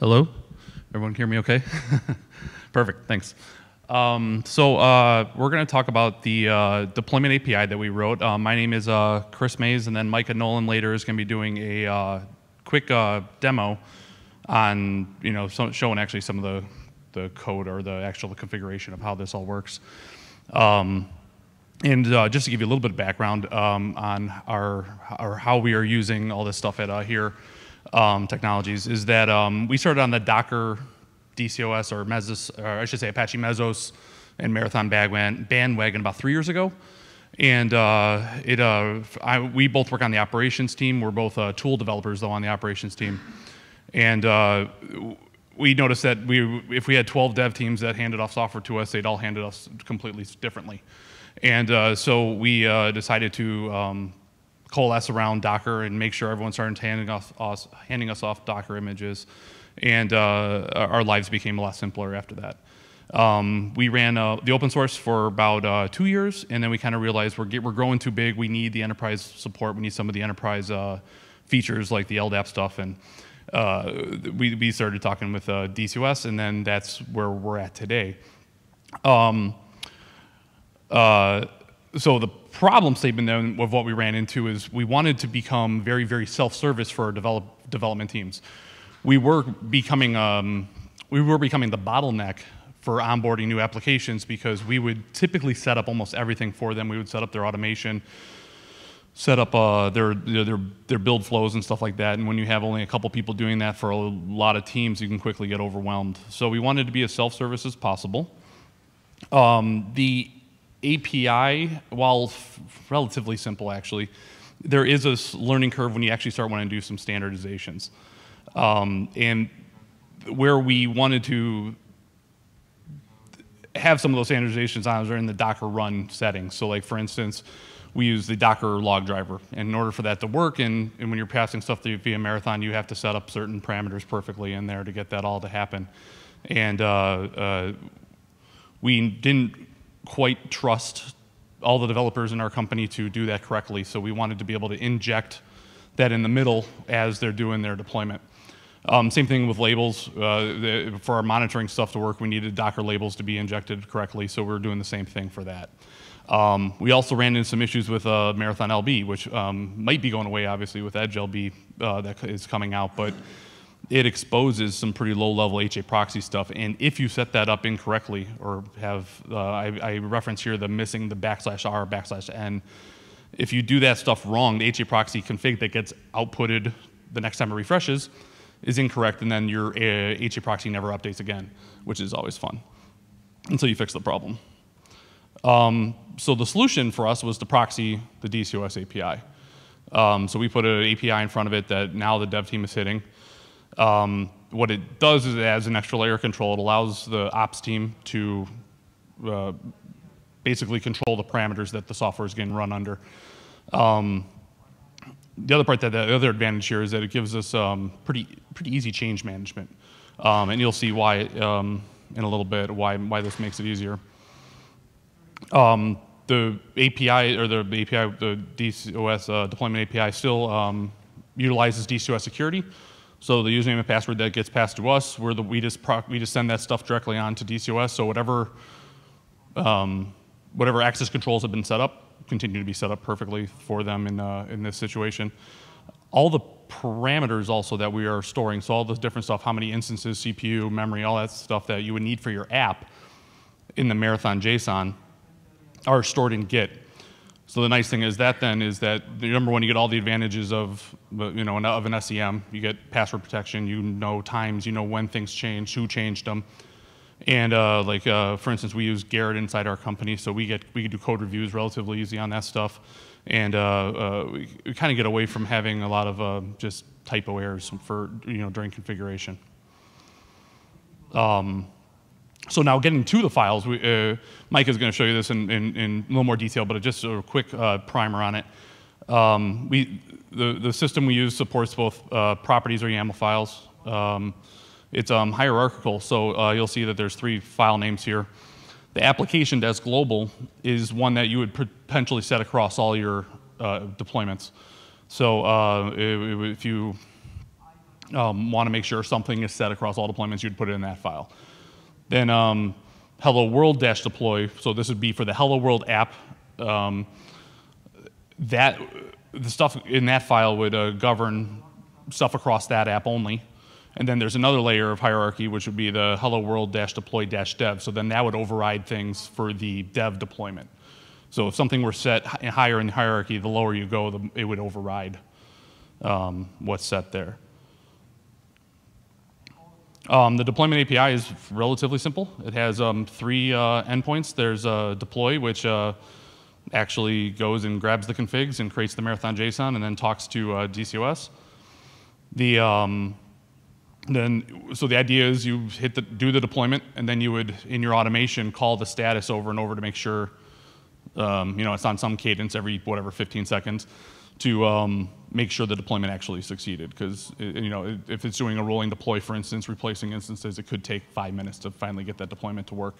Hello? Everyone hear me okay? Perfect, thanks. Um, so uh, we're going to talk about the uh, deployment API that we wrote. Uh, my name is uh, Chris Mays, and then Micah Noland later is going to be doing a uh, quick uh, demo on, you know, some, showing actually some of the, the code or the actual configuration of how this all works. Um, and just to give you a little bit of background um, on our, our, how we are using all this stuff at here um, technologies is that um, we started on the Docker DCOS or Mesos, or I should say Apache Mesos and Marathon bandwagon about three years ago. And uh, it, uh, I, we both work on the operations team. We're both uh, tool developers, though, on the operations team. And uh, we noticed that we, if we had 12 dev teams that handed off software to us, they'd all handed us completely differently. And uh, so we uh, decided to um, coalesce around Docker and make sure everyone started handing us, us handing us off Docker images, and uh, our lives became a lot simpler after that. Um, we ran uh, the open source for about uh, two years, and then we kind of realized we're, get, we're growing too big. We need the enterprise support. We need some of the enterprise uh, features like the LDAP stuff, and uh, we, we started talking with uh, DCOS, and then that's where we're at today. Um, so the problem statement then of what we ran into is we wanted to become very, very self-service for our develop, development teams. We were becoming um, we were becoming the bottleneck for onboarding new applications because we would typically set up almost everything for them. We would set up their automation, set up uh, their, their, their build flows and stuff like that. And when you have only a couple people doing that for a lot of teams, you can quickly get overwhelmed. So we wanted to be as self-service as possible. Um, the API, while relatively simple actually, there is a learning curve when you actually start wanting to do some standardizations. Um, and where we wanted to have some of those standardizations on are in the Docker run settings. So like for instance, we use the Docker log driver. And in order for that to work, and, and when you're passing stuff through via Marathon, you have to set up certain parameters perfectly in there to get that all to happen. And uh, uh, we didn't quite trust all the developers in our company to do that correctly. So we wanted to be able to inject that in the middle as they're doing their deployment. Um, same thing with labels. Uh, the, for our monitoring stuff to work, we needed Docker labels to be injected correctly, so we're doing the same thing for that. Um, we also ran into some issues with uh, Marathon LB, which um, might be going away, obviously, with Edge LB uh, that is coming out, but it exposes some pretty low-level HA proxy stuff. And if you set that up incorrectly, or have, uh, I, I, reference here the missing the backslash R, backslash N, if you do that stuff wrong, the HA proxy config that gets outputted the next time it refreshes is incorrect, and then your uh, HA proxy never updates again, which is always fun, until you fix the problem. Um, so the solution for us was to proxy the DCOS API. Um, so we put an API in front of it that now the dev team is hitting. Um, what it does is it adds an extra layer of control. It allows the ops team to uh, basically control the parameters that the software is getting run under. Um, the other part that the other advantage here is that it gives us um, pretty pretty easy change management, um, and you'll see why um, in a little bit why why this makes it easier. Um, the API or the API the DCOS uh, deployment API still um, utilizes DCOS security. So the username and password that gets passed to us, we're the, we, just we just send that stuff directly on to DCOS. So whatever, um, whatever access controls have been set up, continue to be set up perfectly for them in, uh, in this situation. All the parameters also that we are storing, so all the different stuff, how many instances, CPU, memory, all that stuff that you would need for your app in the Marathon JSON are stored in Git. So the nice thing is that then is that number one, you get all the advantages of you know of an SCM. You get password protection. You know times. You know when things change, who changed them, and uh, like uh, for instance, we use Gerrit inside our company, so we get we can do code reviews relatively easy on that stuff, and uh, uh we, we kind of get away from having a lot of uh, just typo errors for you know during configuration. Um, so now getting to the files, we, uh, Mike is going to show you this in, in, in, a little more detail, but just a quick uh, primer on it. Um, we, the, the system we use supports both uh, properties or YAML files. Um, it's um, hierarchical, so uh, you'll see that there's three file names here. The application desk global is one that you would potentially set across all your uh, deployments. So uh, if you um, want to make sure something is set across all deployments, you'd put it in that file. Then um, hello world dash deploy, so this would be for the hello world app. Um, that the stuff in that file would uh, govern stuff across that app only. And then there's another layer of hierarchy, which would be the hello world dash deploy dash dev. So then that would override things for the dev deployment. So if something were set higher in the hierarchy, the lower you go, the, it would override um, what's set there. Um, the deployment API is relatively simple. It has um, three uh, endpoints. There's uh, deploy, which uh, actually goes and grabs the configs and creates the marathon JSON and then talks to uh, DCOS. The um, then so the idea is you hit the do the deployment and then you would in your automation call the status over and over to make sure um, you know it's on some cadence every whatever 15 seconds to um, make sure the deployment actually succeeded. Because you know, if it's doing a rolling deploy, for instance, replacing instances, it could take five minutes to finally get that deployment to work.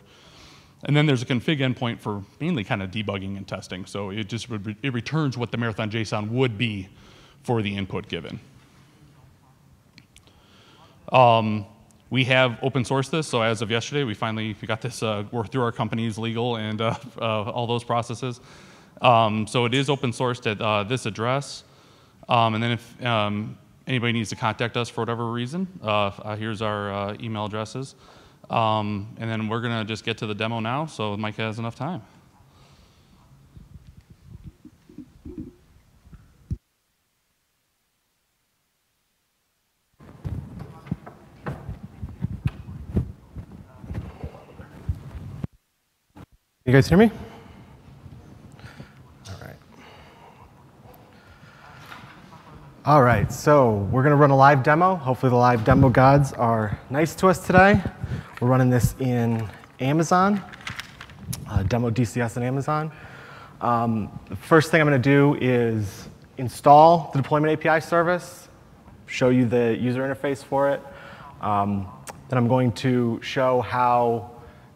And then there's a config endpoint for mainly kind of debugging and testing. So it just it returns what the Marathon JSON would be for the input given. Um, we have open sourced this, so as of yesterday, we finally we got this uh, worked through our company's legal and uh, uh, all those processes. Um, so it is open sourced at uh, this address. Um, and then if um, anybody needs to contact us for whatever reason, uh, uh here's our uh, email addresses. Um, and then we're going to just get to the demo now so Mike has enough time. You guys hear me? All right, so we're gonna run a live demo. Hopefully the live demo gods are nice to us today. We're running this in Amazon, uh, demo DCS in Amazon. Um, the first thing I'm gonna do is install the deployment API service, show you the user interface for it. Um, then I'm going to show how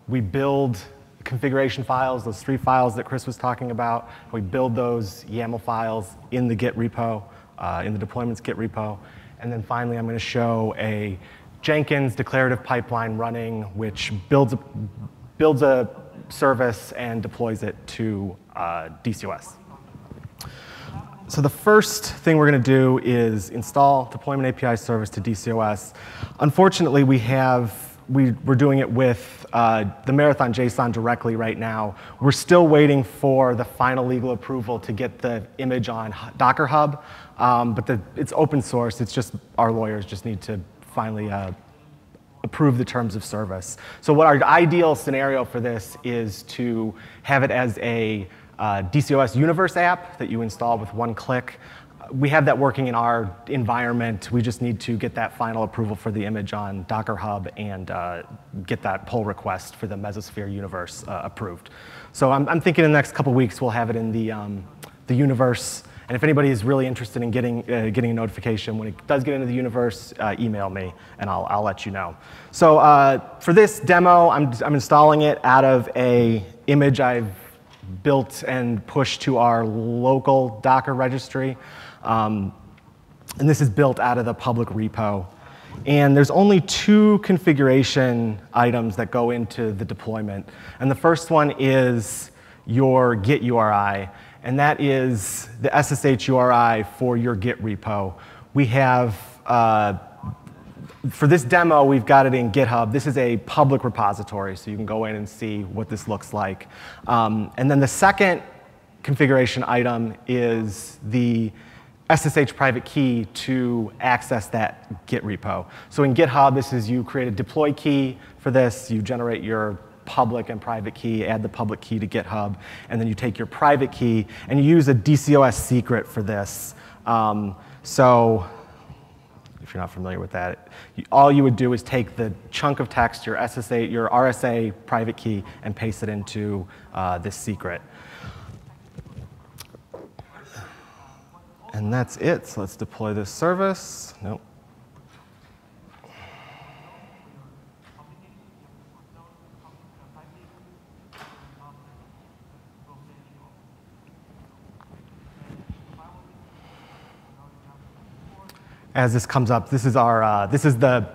we build configuration files, those three files that Chris was talking about. We build those YAML files in the Git repo uh, in the deployments Git repo. And then finally, I'm going to show a Jenkins declarative pipeline running, which builds a, builds a service and deploys it to uh, DCOS. So the first thing we're going to do is install deployment API service to DCOS. Unfortunately, we have we, we're doing it with uh, the Marathon JSON directly right now. We're still waiting for the final legal approval to get the image on Docker Hub. Um, but the, it's open source. It's just our lawyers just need to finally uh, approve the terms of service. So what our ideal scenario for this is to have it as a uh, DCOS Universe app that you install with one click. We have that working in our environment. We just need to get that final approval for the image on Docker Hub and uh, get that pull request for the Mesosphere universe uh, approved. So I'm, I'm, thinking in the next couple weeks we'll have it in the, um, the universe and if anybody is really interested in getting, uh, getting a notification when it does get into the universe, uh, email me and I'll, I'll let you know. So uh, for this demo, I'm, I'm installing it out of a image I've built and pushed to our local Docker registry. Um, and this is built out of the public repo. And there's only two configuration items that go into the deployment. And the first one is your Git URI and that is the SSH URI for your Git repo. We have, uh, for this demo, we've got it in GitHub. This is a public repository, so you can go in and see what this looks like. Um, and then the second configuration item is the SSH private key to access that Git repo. So in GitHub, this is you create a deploy key for this, you generate your public and private key, add the public key to GitHub, and then you take your private key and you use a DCOS secret for this. Um, so if you're not familiar with that, all you would do is take the chunk of text, your SSA, your RSA private key, and paste it into uh, this secret. And that's it. So let's deploy this service. Nope. as this comes up, this is our uh, this is the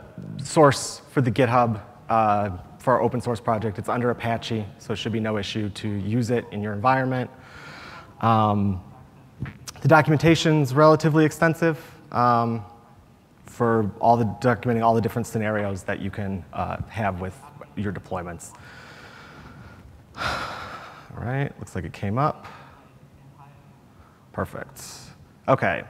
source for the GitHub uh, for our open source project. It's under Apache, so it should be no issue to use it in your environment. Um, the documentation's relatively extensive um, for all the documenting all the different scenarios that you can uh, have with your deployments. All right, looks like it came up. Perfect. Okay.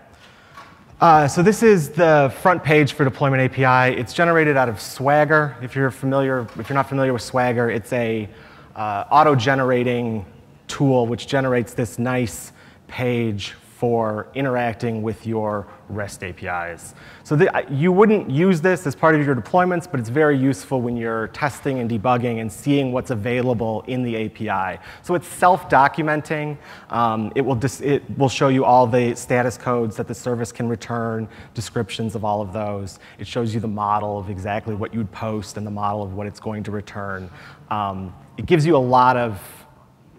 Uh, so this is the front page for Deployment API. It's generated out of Swagger. If you're familiar, if you're not familiar with Swagger, it's a uh, auto-generating tool which generates this nice page for interacting with your REST APIs. So the, you wouldn't use this as part of your deployments, but it's very useful when you're testing and debugging and seeing what's available in the API. So it's self-documenting. Um, it, will it will show you all the status codes that the service can return, descriptions of all of those. It shows you the model of exactly what you'd post and the model of what it's going to return. Um, it gives you a lot of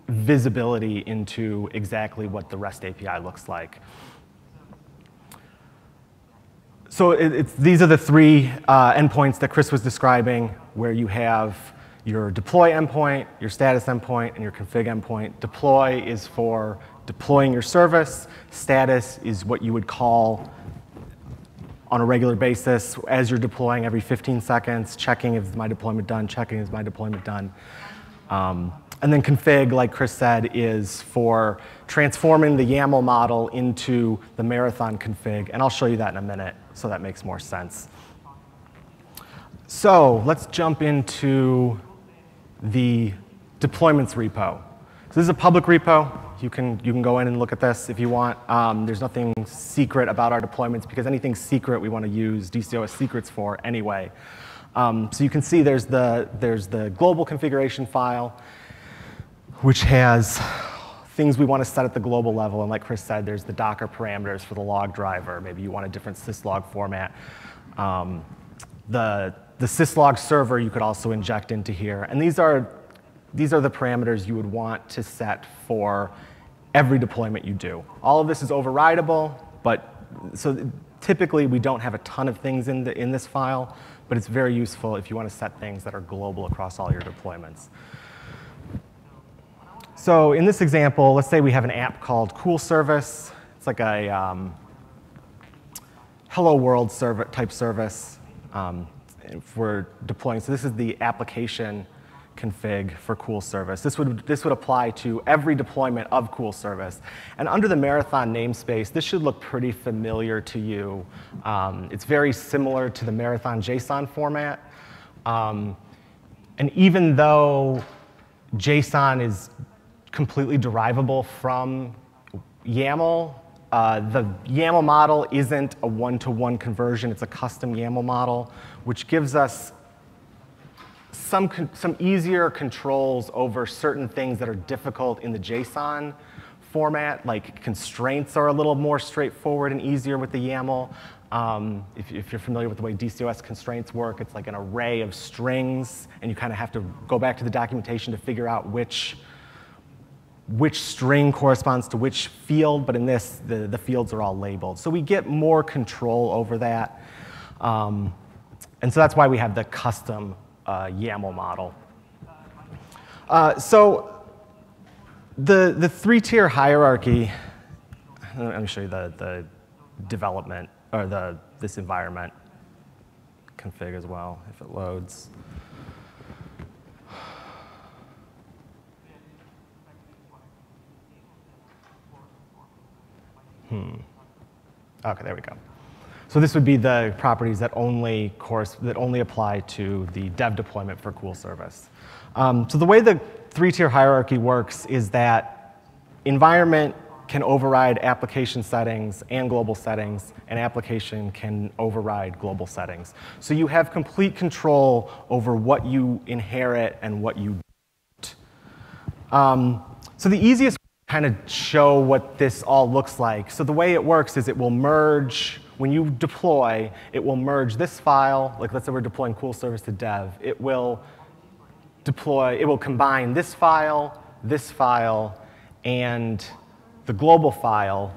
visibility into exactly what the REST API looks like. So it, these are the three uh, endpoints that Chris was describing, where you have your deploy endpoint, your status endpoint, and your config endpoint. Deploy is for deploying your service. Status is what you would call on a regular basis as you're deploying every 15 seconds, checking is my deployment done, checking is my deployment done. Um, and then config, like Chris said, is for transforming the YAML model into the Marathon config. And I'll show you that in a minute, so that makes more sense. So let's jump into the deployments repo. So this is a public repo. You can, you can go in and look at this if you want. Um, there's nothing secret about our deployments because anything secret we want to use DCOS secrets for anyway. Um, so you can see there's the, there's the global configuration file which has things we want to set at the global level. And like Chris said, there's the Docker parameters for the log driver. Maybe you want a different syslog format. Um, the, the syslog server you could also inject into here. And these are, these are the parameters you would want to set for every deployment you do. All of this is overridable, but so typically we don't have a ton of things in, the, in this file, but it's very useful if you want to set things that are global across all your deployments. So in this example, let's say we have an app called Cool Service. It's like a um, hello world server type service um, for deploying. So this is the application config for Cool Service. This would, this would apply to every deployment of Cool Service. And under the Marathon namespace, this should look pretty familiar to you. Um, it's very similar to the Marathon JSON format. Um, and even though JSON is completely derivable from YAML. Uh, the YAML model isn't a one-to-one -one conversion, it's a custom YAML model, which gives us some, some easier controls over certain things that are difficult in the JSON format, like constraints are a little more straightforward and easier with the YAML. Um, if, if, you're familiar with the way DCOS constraints work, it's like an array of strings, and you kind of have to go back to the documentation to figure out which which string corresponds to which field, but in this, the, the fields are all labeled. So we get more control over that. Um, and so that's why we have the custom uh, YAML model. Uh, so the, the three-tier hierarchy, let me show you the, the development, or the, this environment config as well, if it loads. Hmm. Okay, there we go. So this would be the properties that only course that only apply to the dev deployment for Cool Service. Um, so the way the three-tier hierarchy works is that environment can override application settings and global settings, and application can override global settings. So you have complete control over what you inherit and what you don't. Um, so the easiest kind of show what this all looks like. So the way it works is it will merge, when you deploy, it will merge this file, like let's say we're deploying cool service to dev, it will deploy, it will combine this file, this file, and the global file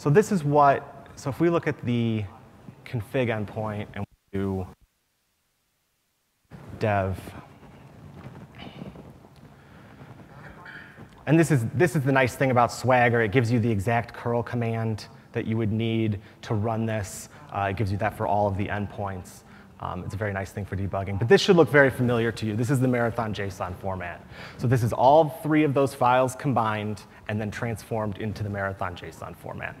So this is what, so if we look at the config endpoint and we do dev, and this is, this is the nice thing about Swagger. It gives you the exact curl command that you would need to run this. Uh, it gives you that for all of the endpoints. Um, it's a very nice thing for debugging. But this should look very familiar to you. This is the Marathon JSON format. So this is all three of those files combined and then transformed into the Marathon JSON format.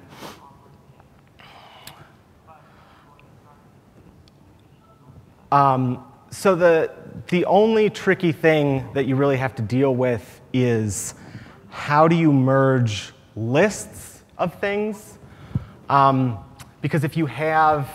Um, so the, the only tricky thing that you really have to deal with is how do you merge lists of things? Um, because if you have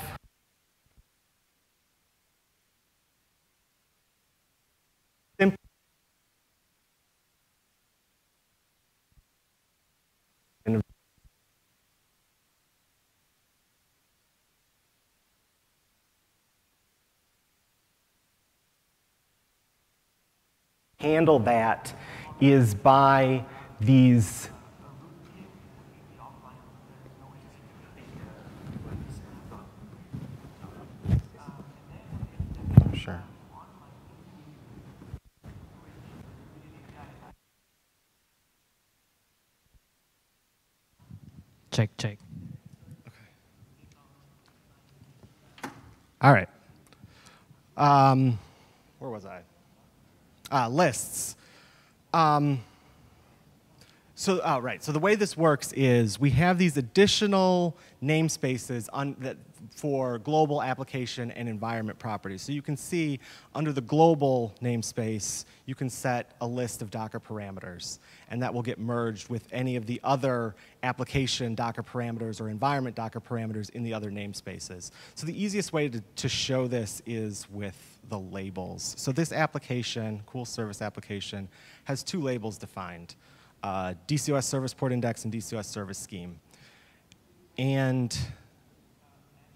handle that is by these Sure. Check, check. All right. Um, where was I? Uh, lists. Um, so, oh, right. So the way this works is we have these additional namespaces on, that, for global application and environment properties. So you can see under the global namespace, you can set a list of Docker parameters, and that will get merged with any of the other application Docker parameters or environment Docker parameters in the other namespaces. So the easiest way to, to show this is with the labels. So this application, Cool Service application, has two labels defined uh, DCOS service port index and DCOS service scheme. And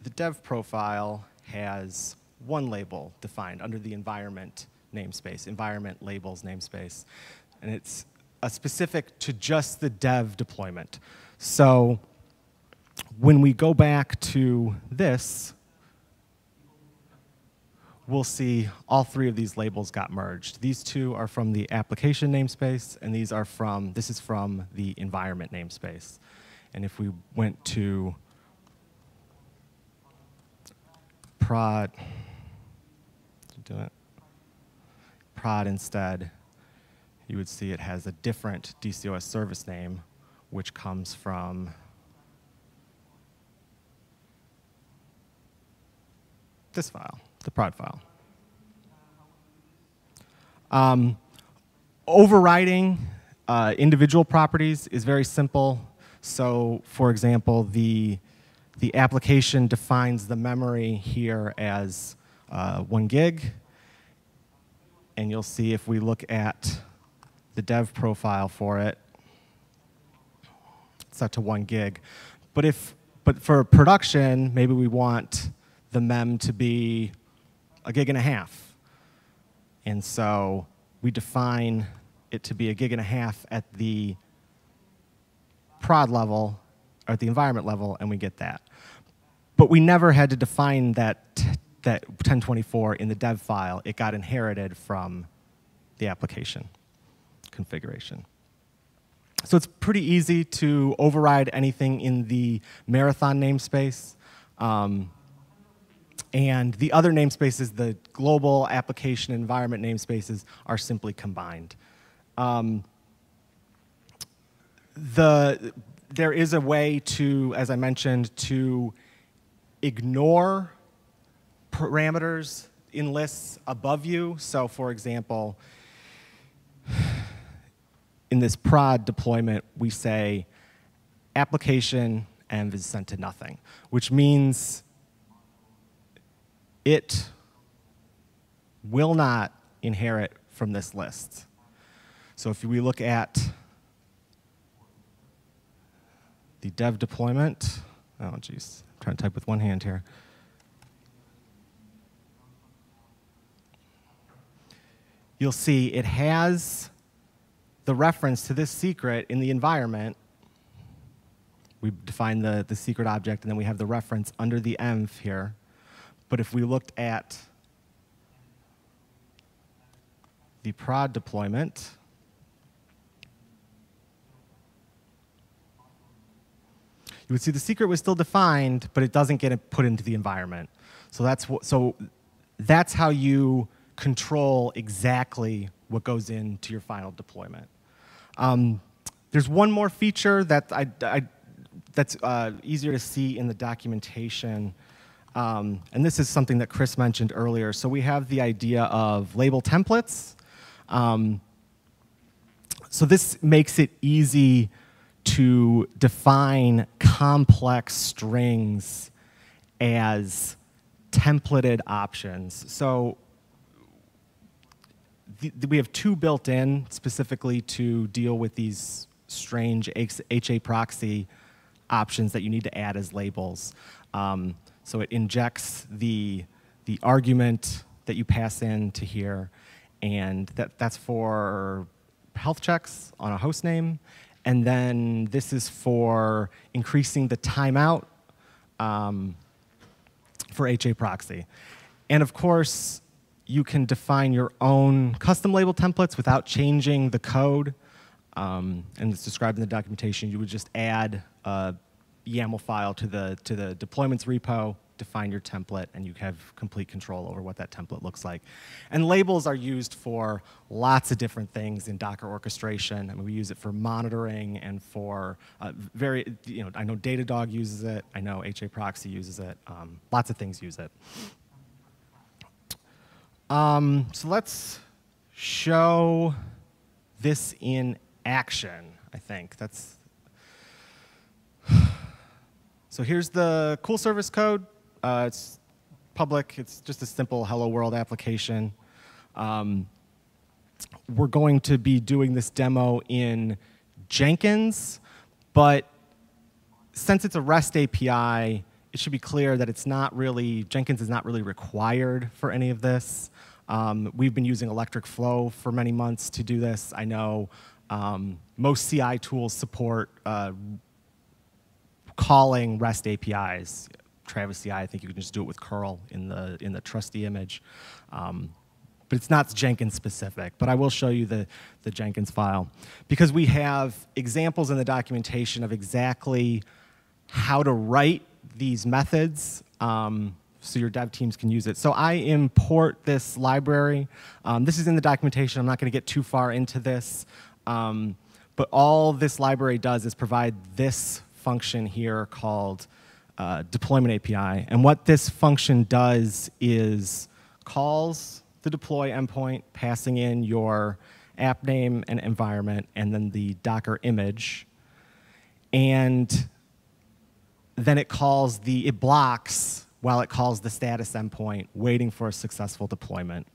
the dev profile has one label defined under the environment namespace, environment labels namespace. And it's a specific to just the dev deployment. So when we go back to this, we'll see all three of these labels got merged. These two are from the application namespace, and these are from, this is from the environment namespace. And if we went to prod, do it, prod instead, you would see it has a different DCOS service name, which comes from this file the prod file. Um, overriding uh, individual properties is very simple. So, for example, the, the application defines the memory here as uh, one gig. And you'll see if we look at the dev profile for it, it's set to one gig. But if, but for production, maybe we want the mem to be a gig and a half. And so we define it to be a gig and a half at the prod level or at the environment level, and we get that. But we never had to define that, that 1024 in the dev file. It got inherited from the application configuration. So it's pretty easy to override anything in the Marathon namespace. Um, and the other namespaces, the global application environment namespaces, are simply combined. Um, the, there is a way to, as I mentioned, to ignore parameters in lists above you. So for example, in this prod deployment, we say application env is sent to nothing, which means it will not inherit from this list. So if we look at the dev deployment, oh geez, I'm trying to type with one hand here. You'll see it has the reference to this secret in the environment, we define the, the secret object, and then we have the reference under the env here. But if we looked at the prod deployment, you would see the secret was still defined, but it doesn't get put into the environment. So that's so that's how you control exactly what goes into your final deployment. Um, there's one more feature that I, I that's uh, easier to see in the documentation. Um, and this is something that Chris mentioned earlier. So we have the idea of label templates. Um, so this makes it easy to define complex strings as templated options. So we have two built in specifically to deal with these strange HA proxy options that you need to add as labels. Um, so it injects the, the argument that you pass in to here, and that, that's for health checks on a host name. And then this is for increasing the timeout um, for HA proxy. And of course, you can define your own custom label templates without changing the code. Um, and it's described in the documentation. You would just add a YAML file to the, to the deployments repo, define your template, and you have complete control over what that template looks like. And labels are used for lots of different things in Docker orchestration. I mean, we use it for monitoring and for uh, very, you know, I know Datadog uses it. I know HA Proxy uses it. Um, lots of things use it. Um, so let's show this in action, I think. That's so here's the cool service code. Uh, it's public. It's just a simple hello world application. Um, we're going to be doing this demo in Jenkins, but since it's a REST API, it should be clear that it's not really, Jenkins is not really required for any of this. Um, we've been using Electric Flow for many months to do this. I know um, most CI tools support uh, calling REST APIs. Travis CI, I think you can just do it with curl in the in the trusty image. Um, but it's not Jenkins specific. But I will show you the, the Jenkins file because we have examples in the documentation of exactly how to write these methods um, so your dev teams can use it. So I import this library. Um, this is in the documentation. I'm not going to get too far into this. Um, but all this library does is provide this function here called uh, deployment API. And what this function does is calls the deploy endpoint, passing in your app name and environment, and then the Docker image. And then it calls the, it blocks while it calls the status endpoint, waiting for a successful deployment.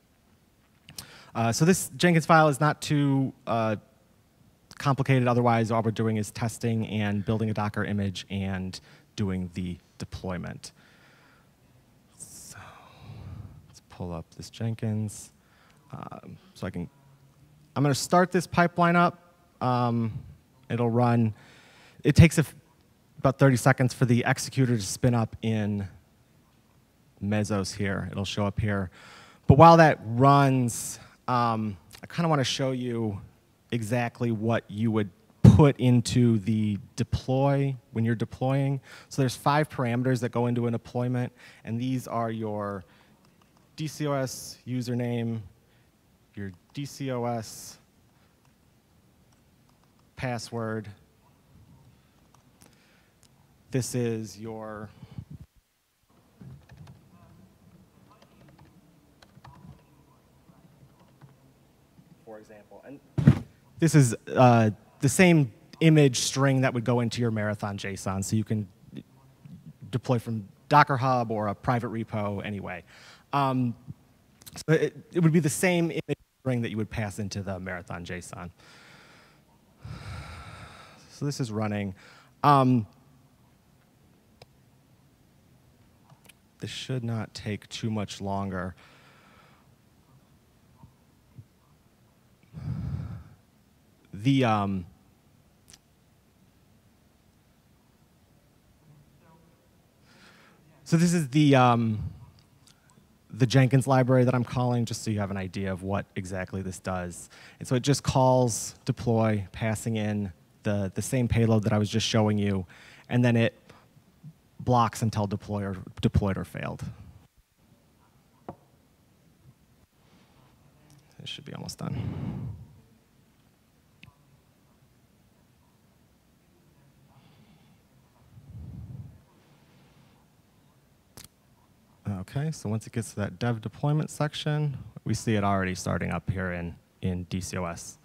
Uh, so this Jenkins file is not too uh, complicated. Otherwise, all we're doing is testing and building a Docker image and doing the deployment. So let's pull up this Jenkins. Um, so I can, I'm going to start this pipeline up. Um, it'll run. It takes about 30 seconds for the executor to spin up in Mesos here. It'll show up here. But while that runs, um, I kind of want to show you exactly what you would put into the deploy when you're deploying. So there's five parameters that go into a deployment, and these are your DCOS username, your DCOS password. This is your for example. And this is uh, the same image string that would go into your Marathon JSON, so you can deploy from Docker Hub or a private repo anyway. Um, so it, it, would be the same image string that you would pass into the Marathon JSON. So this is running. Um, this should not take too much longer. The um, So this is the um, the Jenkins library that I'm calling, just so you have an idea of what exactly this does. And so it just calls deploy, passing in the, the same payload that I was just showing you, and then it blocks until deploy or, deployed or failed. It should be almost done. Okay, so once it gets to that dev deployment section, we see it already starting up here in, in DCOS.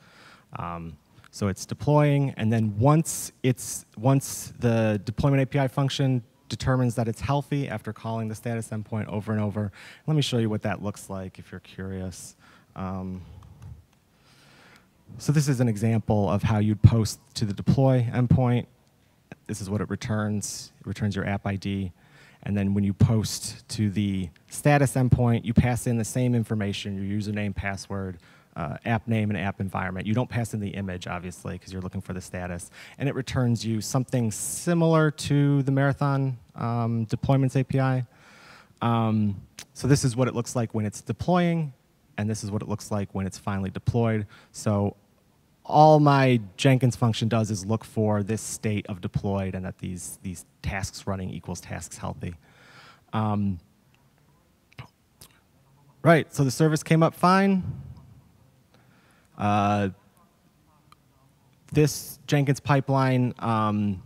Um, so it's deploying, and then once, it's, once the deployment API function determines that it's healthy after calling the status endpoint over and over, let me show you what that looks like if you're curious. Um, so this is an example of how you'd post to the deploy endpoint. This is what it returns. It returns your app ID. And then when you post to the status endpoint, you pass in the same information, your username, password, uh, app name, and app environment. You don't pass in the image, obviously, because you're looking for the status. And it returns you something similar to the Marathon um, deployments API. Um, so this is what it looks like when it's deploying, and this is what it looks like when it's finally deployed. So all my Jenkins function does is look for this state of deployed and that these, these tasks running equals tasks healthy. Um, right, so the service came up fine. Uh, this Jenkins pipeline um,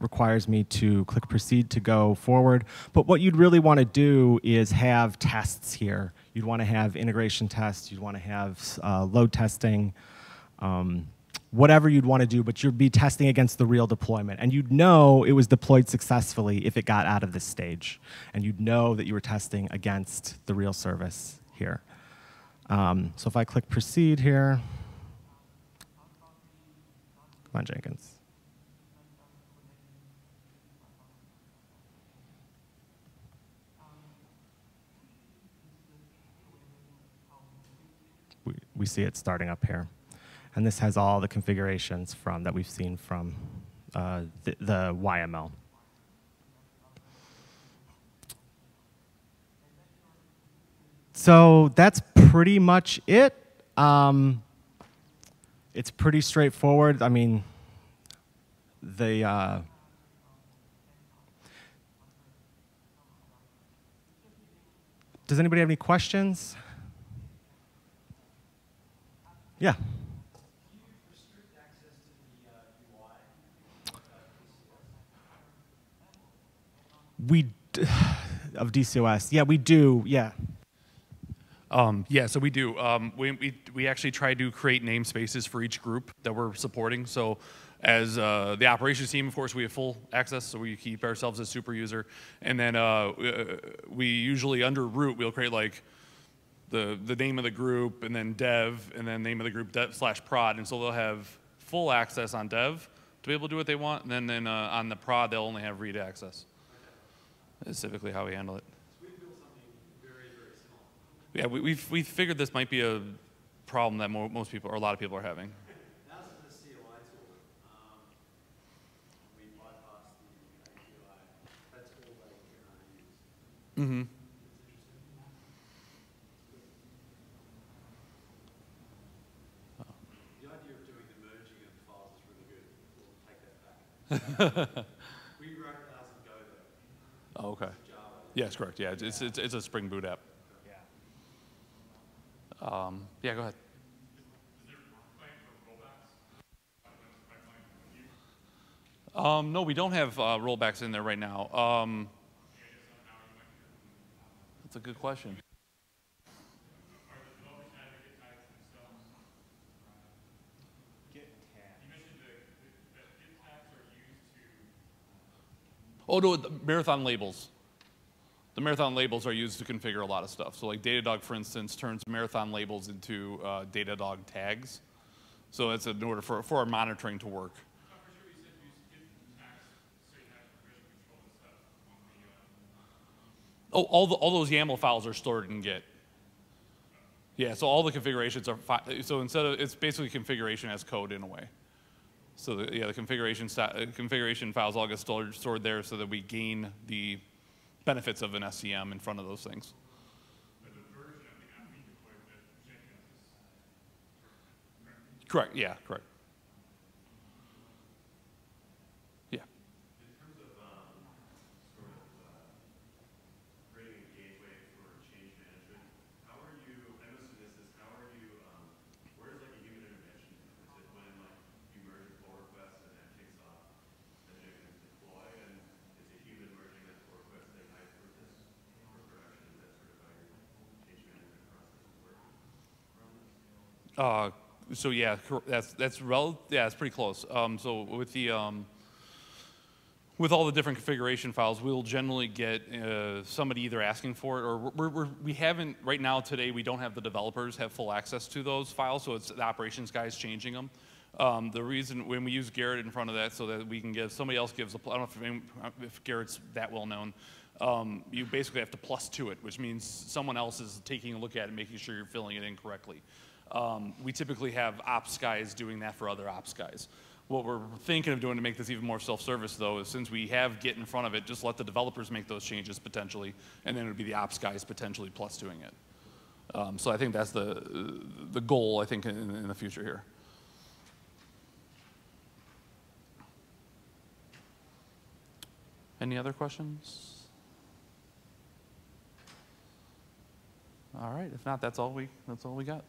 requires me to click proceed to go forward. But what you'd really want to do is have tests here. You'd want to have integration tests. You'd want to have uh, load testing um, whatever you'd want to do, but you'd be testing against the real deployment. And you'd know it was deployed successfully if it got out of this stage. And you'd know that you were testing against the real service here. Um, so if I click proceed here, come on, Jenkins. We, we see it starting up here. And this has all the configurations from that we've seen from uh, the, the YML. So that's pretty much it. Um, it's pretty straightforward. I mean, the uh, does anybody have any questions? Yeah. We of DCOS. Yeah, we do. Yeah. Um, yeah, so we do. Um, we, we, we actually try to create namespaces for each group that we're supporting. So as uh, the operations team, of course, we have full access, so we keep ourselves as super user. And then uh, we usually under root, we'll create like the, the name of the group and then dev and then name of the group dev slash prod. And so they'll have full access on dev to be able to do what they want. And then, then uh, on the prod, they'll only have read access. Is typically how we handle it. Yeah, we, we've, we figured this might be a problem that mo most people, or a lot of people are having. Mm-hmm. The idea of doing the merging of files is really good. We'll take that back. we wrote thousand Go though. Oh, okay. Yes, correct. Yeah, it's, it's, it's a Spring Boot app. Um, yeah, go ahead. Um, no, we don't have uh, rollbacks in there right now. Um, that's a good question. Oh, no, the marathon labels. The marathon labels are used to configure a lot of stuff. So like Datadog, for instance, turns marathon labels into uh, Datadog tags. So it's in order for, for our monitoring to work. Oh, all, the, all those YAML files are stored in Git. Yeah, so all the configurations are, so instead of, it's basically configuration as code in a way. So the, yeah, the configuration, uh, configuration files all get stored, stored there so that we gain the benefits of an SCM in front of those things. Correct, yeah, correct. Yeah. In terms of, um, sort of, uh, creating a gateway for change management, how are you, I know this is, how are you, um, where's like a human intervention? Is it when like you merge a pull request and that kicks off, then you're gonna deploy, and is a human merging that pull request thing high throughput for production? Is that sort of how your change management process is working around this? Uh, so yeah, that's that's rel- yeah, it's pretty close. Um, so with the um, with all the different configuration files, we'll generally get uh, somebody either asking for it or we're, we're, we haven't right now today. We don't have the developers have full access to those files, so it's the operations guys changing them. Um, the reason when we use Gerrit in front of that, so that we can give somebody else gives a I don't know if, if Gerrit's that well known. Um, you basically have to plus to it, which means someone else is taking a look at it, making sure you're filling it in correctly. Um, we typically have ops guys doing that for other ops guys. What we're thinking of doing to make this even more self-service, though, is since we have Git in front of it, just let the developers make those changes potentially, and then it would be the ops guys potentially plus doing it. Um, so I think that's the the goal. I think in, in the future here. Any other questions? All right. If not, that's all we that's all we got.